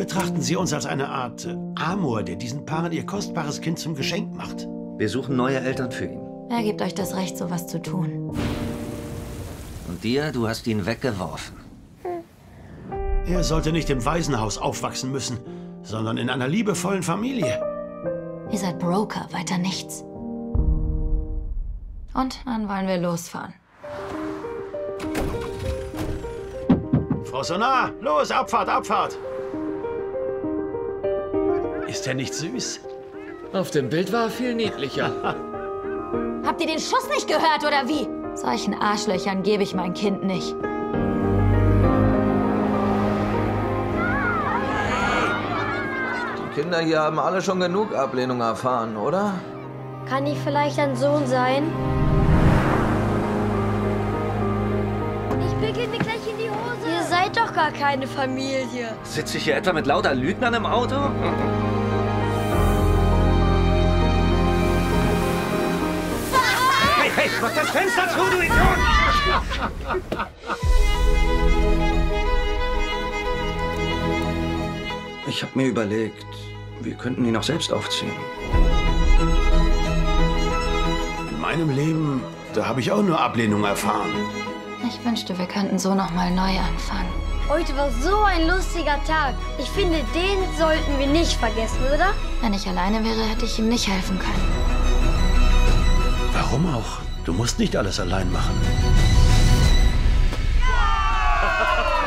Betrachten Sie uns als eine Art Amor, der diesen Paaren ihr kostbares Kind zum Geschenk macht. Wir suchen neue Eltern für ihn. Er gibt euch das Recht, sowas zu tun. Und dir, du hast ihn weggeworfen. Er sollte nicht im Waisenhaus aufwachsen müssen, sondern in einer liebevollen Familie. Ihr seid Broker, weiter nichts. Und dann wollen wir losfahren. Frau Sonar, los, Abfahrt, Abfahrt! Ist er nicht süß? Auf dem Bild war er viel niedlicher. Habt ihr den Schuss nicht gehört, oder wie? Solchen Arschlöchern gebe ich mein Kind nicht. Die Kinder hier haben alle schon genug Ablehnung erfahren, oder? Kann ich vielleicht ein Sohn sein? Ich pickel mir gleich in die Hose. Ihr seid doch gar keine Familie. Sitze ich hier etwa mit lauter Lügnern im Auto? Hey, mach das Fenster zu, du Idiot! Ich habe mir überlegt, wir könnten ihn auch selbst aufziehen. In meinem Leben, da habe ich auch nur Ablehnung erfahren. Ich wünschte, wir könnten so noch mal neu anfangen. Heute war so ein lustiger Tag. Ich finde, den sollten wir nicht vergessen, oder? Wenn ich alleine wäre, hätte ich ihm nicht helfen können. Warum auch? Du musst nicht alles allein machen.